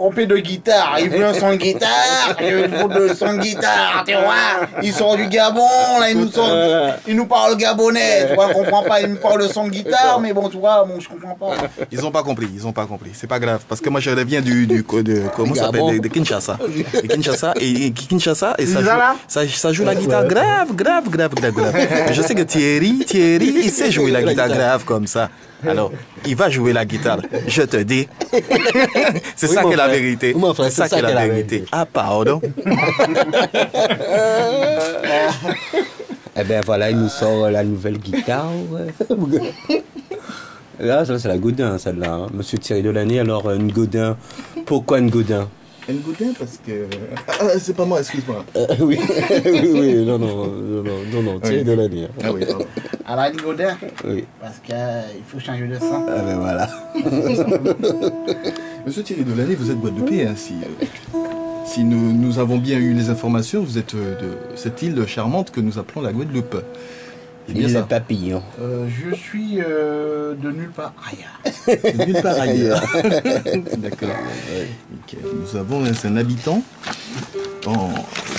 trompé de guitare, il veut un son de guitare, il faut de son de guitare, tu vois. Il sort du Gabon, là, il nous, sort, il nous parle gabonais, tu vois, on comprend pas, il nous parle de son de guitare, mais bon, tu vois, bon, je comprends pas. Ils ont pas compris, ils ont pas compris. C'est pas grave, parce que moi je reviens du, du de, comment ça s'appelle, de, de Kinshasa. De Kinshasa, et, et Kinshasa, et ça joue, ça, ça joue la guitare grave, grave, grave, grave, je sais que Thierry, Thierry, il sait jouer la guitare grave comme ça. Alors, il va jouer la guitare. Je te dis. C'est Oui, ça qui est la vérité. Oui, C'est ça qui est la vérité. Ah, pardon. Eh ben voilà, il nous sort euh, la nouvelle guitare. Là, c'est la Godin, celle-là. hein. Monsieur Thierry Delany, alors euh, une Godin. Pourquoi une Godin Parce que. Ah, c'est pas moi, excuse-moi. Euh, oui. oui, oui, non, non, non, non, non, non, Thierry Oui. Hein. Ah oui, pardon. Alors, il Godin, Oui. parce qu'il faut changer de sang. Ah ben voilà. Monsieur Thierry Delany, vous êtes boîte de paix, hein, si, euh, si nous, nous avons bien eu les informations, vous êtes euh, de cette île charmante que nous appelons la Guadeloupe. C'est bien Il est ça. papillon. Euh, je suis euh, de nulle part ailleurs. De Nulle part ailleurs. D'accord. Nous avons un, habitant en-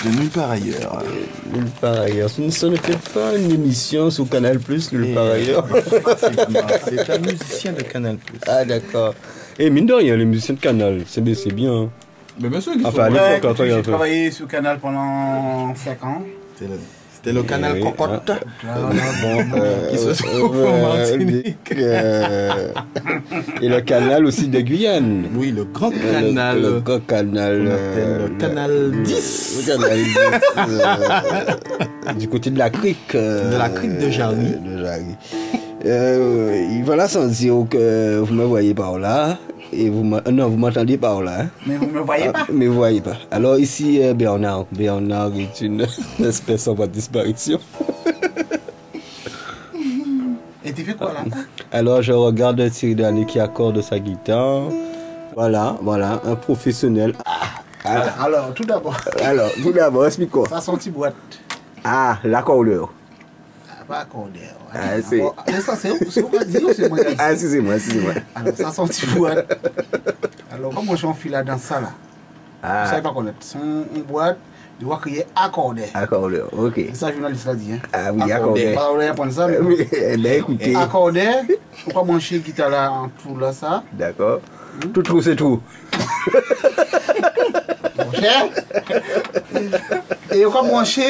de nulle part ailleurs. Nulle part ailleurs. Ce peut-être pas une émission sur Canal Plus, nulle part ailleurs. C'est un musicien de Canal+. Ah d'accord. Et mine de rien, les musiciens de Canal, c'est bien, c'est bien. Mais bien sûr, Enfin, à l'époque, a un j'ai travaillé sur Canal pendant 5 ans. Le, c'était le Canal Oui, Cocotte. Bon, euh, Qui se euh, trouve en euh, Martinique. et le canal aussi de Guyane. Oui, le grand Le- canal. Le, grand canal. appelle le canal le- 10. Le canal 10. euh, du côté de la crique. De la crique de Jarry. de Jarry. Euh, et voilà sans dire que vous me voyez par là. Et vous non, vous m'entendez par là. hein. Mais vous ne me voyez Ah, pas. Mais vous voyez pas. Alors ici, euh, Bernard. Bernard est une espèce en voie de disparition. Et tu fais quoi là? Alors je regarde Thierry Delany qui accorde sa guitare. Voilà, voilà, un professionnel. Ah, Alors, tout d'abord, alors, tout d'abord, explique-moi. ça sent boîte. Ah, l'accordeur. Ah, Pas accordé. Ah, c'est- mais ça, c'est c'est qui dites ou c'est moi qui Ah, excusez-moi, excusez-moi. Alors, ça sent une boîte. Alors, comme moi, je suis fil dans ça là, Ah, savez pas connaître. C'est une boîte, je vois qu'il est accordé. accordeur, ok. C'est ça, le journaliste l'a dit. Hein. Ah oui, accordé. Pas rien prendre ça, mais. Oui, eh bien, écoutez, Et accordé, on va manger guitare là en tout là, ça. d'accord. Tout trou, c'est tout. E yo ka branche,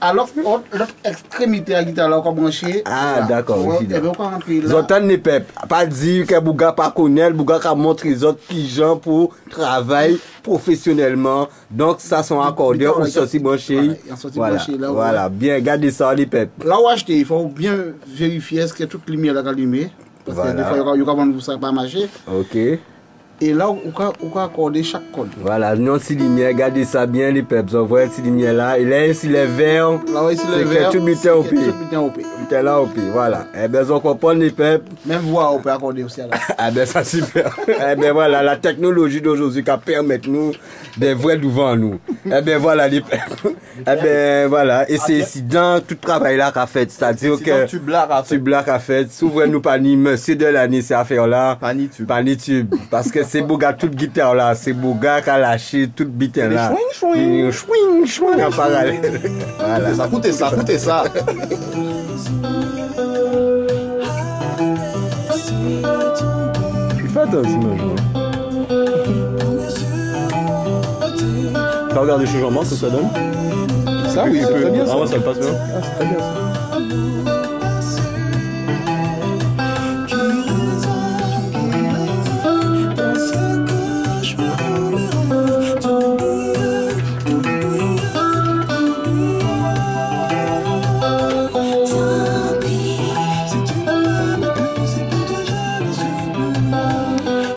alok lot ekstremite a gita la yo ka branche. Ah, d'akor. E yo ka rentre la. Zotan ne pep, pa di ke Bouga pa konel, Bouga ka montre zot ki jan pou travay profesyonelman. Donk sa son akordeur ou sosi branche. Voilà, bien, gade sa li pep. La ou achete, fò bien verifiye eske tout limi la ka limi. Paske de fò yo ka bon pou sa pa mache. Ok. Et là, on va accorder chaque corde. Voilà, non, si lumière, gardez ça bien, les peps. On voit si lumière là. Et là, si les verts, Là, où ici, c'est le que verre, tout butin au pied. tout butin au pied. T'es là au pied, voilà. Eh ben, on comprend les peps. Même voix, on peut accorder aussi. Là. Ah ben, ça super. eh ben, voilà, la technologie d'aujourd'hui qui permet nous des vrais devant nous. Eh ben, voilà, les peps. Eh ben, voilà. Et c'est si dans tout travail là qu'a fait. C'est-à-dire que... tu blagues à fait. Tu blagues à fait. s'ouvre nous pani, monsieur de l'année, c'est affaire là. Panitube. Panitube. Parce que c'est beau gars, toute guitare là. C'est bouga gars qui a lâché toute bitin là. Chouing, chouing. Chouing, mm, chouing en parallèle. Voilà. Ça coûtait ça, coûtait ça. Fais attention, je vois. Regardé ce changement, ce que ça donne Ça, oui, C'est très bien ça. Ah, Ah ouais, ça le passe bien. Ah, c'est très bien ça.